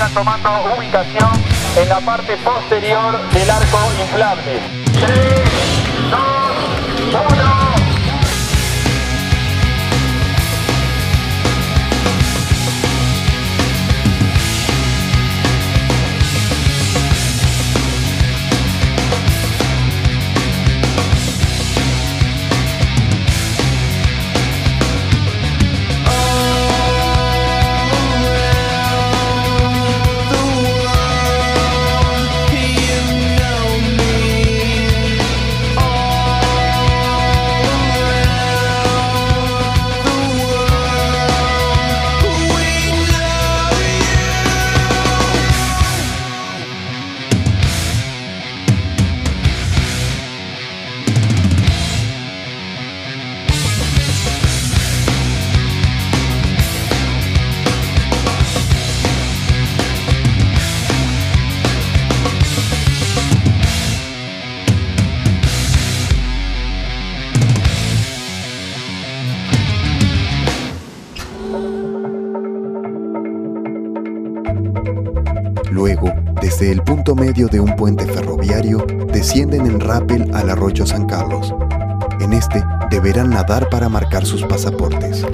vayan tomando ubicación en la parte posterior del arco inflable. Desde el punto medio de un puente ferroviario, descienden en rappel al arroyo San Carlos. En este deberán nadar para marcar sus pasaportes.